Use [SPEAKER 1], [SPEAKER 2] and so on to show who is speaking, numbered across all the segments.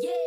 [SPEAKER 1] Yeah.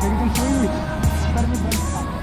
[SPEAKER 2] Tem um filme. Espero me